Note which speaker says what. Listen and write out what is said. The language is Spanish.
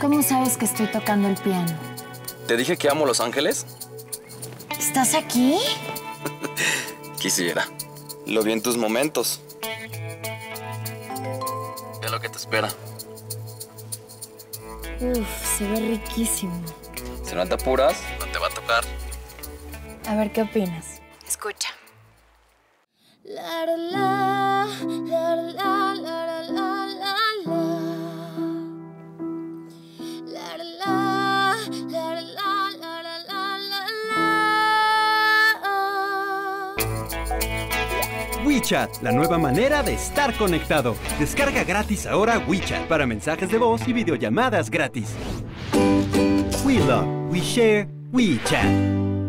Speaker 1: ¿Cómo sabes que estoy tocando el piano?
Speaker 2: ¿Te dije que amo Los Ángeles?
Speaker 1: ¿Estás aquí?
Speaker 2: Quisiera. Lo vi en tus momentos. Ve lo que te espera.
Speaker 1: Uf, se ve riquísimo.
Speaker 2: Si no te apuras, no te va a tocar.
Speaker 1: A ver qué opinas. Escucha. La, la,
Speaker 3: WeChat, la nueva manera de estar conectado. Descarga gratis ahora WeChat para mensajes de voz y videollamadas gratis. We love, we share, WeChat.